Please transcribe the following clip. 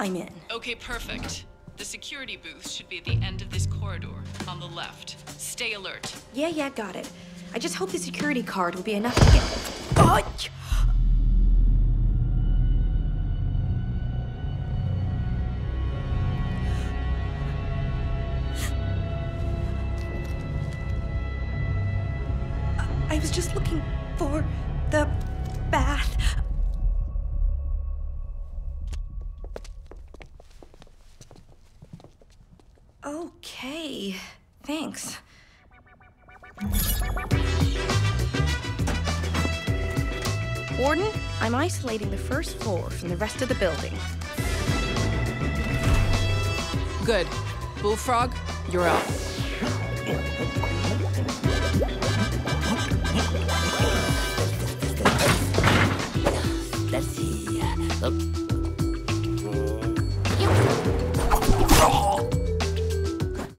I'm in. Okay, perfect. The security booth should be at the end of this corridor, on the left. Stay alert. Yeah, yeah, got it. I just hope the security card will be enough to get. Oh! I was just looking for the bath. Okay, thanks. Warden, I'm isolating the first floor from the rest of the building. Good. Bullfrog, you're up. Let's see. Uh, oh,